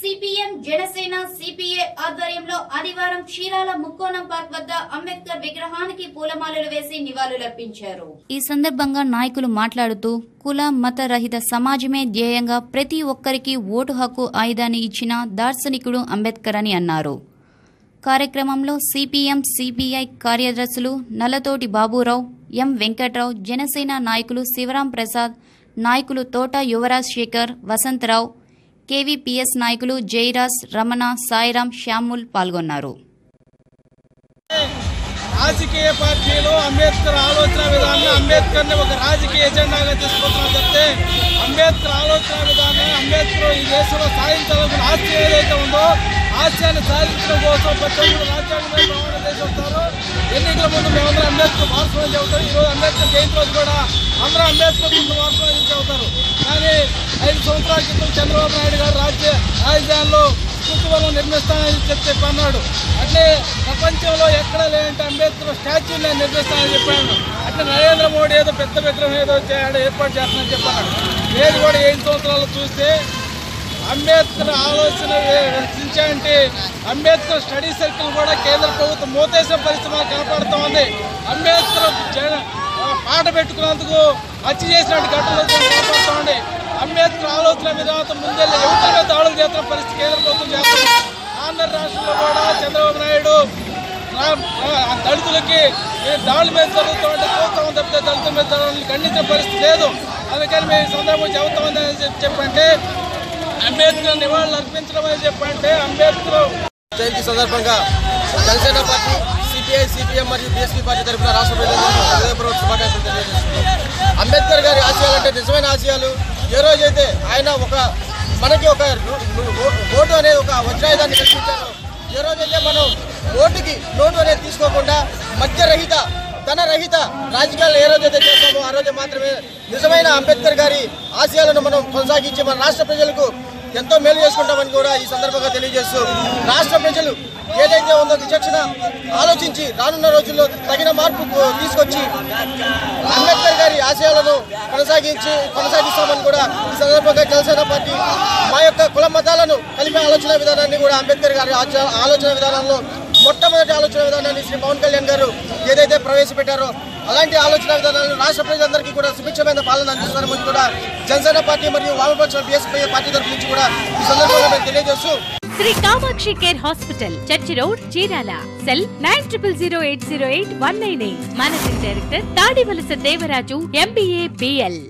CPM Janasena CPI ఆధ్వర్యంలో ఆదివారం Chirala ముక్కోణం park వద్ద అంబేద్కర్ విగ్రహానికి పూలమాలలు వేసి నివాళులర్పించారు. ఈ సందర్భంగా నాయకులు మాట్లాడుతూ కుల మత రహిత సమాజమే ధ్యేయంగా ప్రతి ఒక్కరికి ఓటు హక్కు ఆయుధాన్ని ఇచ్చిన దార్శనికుడు అంబేద్కర్ అని అన్నారు. కార్యక్రమంలో సిపిఎం సిపిఐ కార్యదర్శులు నల్లతోటి బాబురావు ఎం వెంకట్రావు జనసేన నాయకులు శివరాం ప్రసాద్ నాయకులు తోట యువరాజ్ శేఖర్ వసంతరావు కేవీపీఎస్ నాయకులు జైరాజ్ రమణ సాయిరాం శ్యాముల్ పాల్గొన్నారు. రాజకీయ పార్టీలు అంబేద్కర్ ఆలోచన విధానాన్ని అంబేద్కర్ని ఒక రాజకీయ ఎజెండాగా తీసుకుంటున్నారు చెప్తే అంబేద్కర్ ఆలోచన విధానాన్ని అంబేద్కర్ ఈ దేశంలో సాధించాల్సిన ఆశయం ఏదైతే ఉందో ఆశయాన్ని సాధించడం కోసం ప్రతి ఒక్కరు రాజ్యాంగం ఎన్నికల ముందు మేమందరం అంబేద్కర్ వారసులు చెబుతారు. ఈరోజు అంబేద్కర్ జయంతి రోజు కూడా అందరూ అంబేద్కర్ ముందు వారసులు చెబుతారు. కానీ ఐదు సంవత్సరాల క్రితం చంద్రబాబు నాయుడు గారు రాజ్య రాజధానిలో కుటుంబం నిర్మిస్తానని చెప్పి అన్నాడు అట్లే ప్రపంచంలో ఎక్కడ లేదంటే అంబేద్కర్ స్టాచ్యూ నేను నిర్మిస్తానని చెప్పాను అట్లా నరేంద్ర మోడీ ఏదో పెద్ద విగ్రహం ఏదో చేయాలి ఏర్పాటు చేస్తానని చెప్పాడు ఏది కూడా ఏడు సంవత్సరాలు చూస్తే అంబేద్కర్ ఆలోచన అంటే అంబేద్కర్ స్టడీ సర్కిల్ కూడా కేంద్ర ప్రభుత్వం మూతేసిన పరిస్థితి కనపడుతూ ఉంది అంబేద్కర్ పాట పెట్టుకున్నందుకు హత్య చేసినట్టు ఘటనలు కనపడుతూ ఉంది అంబేద్కర్ ఆలోచన విధానంతో ముందెళ్ళి యువతల మీద దాడులు చేస్తున్న పరిస్థితి కేంద్ర ప్రభుత్వం చేస్తుంది. ఆంధ్ర రాష్ట్రంలో కూడా చంద్రబాబు నాయుడు దళితులకి దాడుల మీద జరుగుతుంటే చూస్తాం తప్పితే దళితుల మీద ఖండించే పరిస్థితి లేదు. అందుకని మేము ఈ సందర్భంగా చెబుతామని చెప్పి- చెప్పంటే అంబేద్కర్ నివాళులు అర్పించడం అని చెప్పంటే అంబేద్కర్ జయంతి సందర్భంగా జనసేన పార్టీ సిపిఐ సిపిఎం మరియు బీఎస్పీ పార్టీ తరఫున రాష్ట్ర ప్రజలందరూ హృదయపూర్వక శుభాకాంక్షలు తెలియజేస్తున్నాం. అంబేద్కర్ గారి ఆశయాలంటే నిజమైన ఆశయాలు. ఏ రోజైతే ఆయన ఒక మనకి ఒక ఓటు అనేది ఒక వజ్రాయుధాన్ని కల్పించారు ఏ రోజైతే మనం ఓటుకి నోటు అనేది తీసుకోకుండా మధ్యరహిత మద్యరహిత ధనరహిత రాజకీయాలు ఏ రోజైతే చేస్తామో ఆ రోజు మాత్రమే నిజమైన అంబేద్కర్ గారి ఆశయాలను మనం కొనసాగించి మన రాష్ట్ర ప్రజలకు ఎంతో మేలు చేసుకుంటామని కూడా ఈ సందర్భంగా తెలియజేస్తూ రాష్ట్ర ప్రజలు ఏదైతే ఉందో విచక్షణ ఆలోచించి రానున్న రోజుల్లో తగిన మార్పు తీసుకొచ్చి అంబేద్కర్ గారి ఆశయాలను కొనసాగించి కొనసాగిస్తామని కూడా ఈ సందర్భంగా జనసేన పార్టీ మా యొక్క కుల మతాలను కలిపే ఆలోచన విధానాన్ని కూడా అంబేద్కర్ గారి ఆలోచన విధానంలో మొట్టమొదటి ఆలోచన విధానాన్ని శ్రీ పవన్ కళ్యాణ్ గారు ఏదైతే ప్రవేశపెట్టారో అలాంటి ఆలోచన విధానాలు రాష్ట్ర ప్రజలందరికీ కూడా సుభిక్షమైన పాలన అందిస్తారని కూడా జనసేన పార్టీ మరియు వామపక్ష బీఎస్పీ పార్టీ తరఫు నుంచి కూడా ఈ సందర్భంగా మేము తెలియజేస్తూ Shri Kamakshi care hospital church road Chirala. Cell nine triple zero eight zero eight one nine eight. Managing director Tadivalasa Devaraju MBA BL